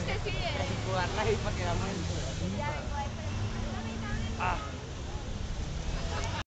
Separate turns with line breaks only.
sí,
sí, sí. Para que. Ah.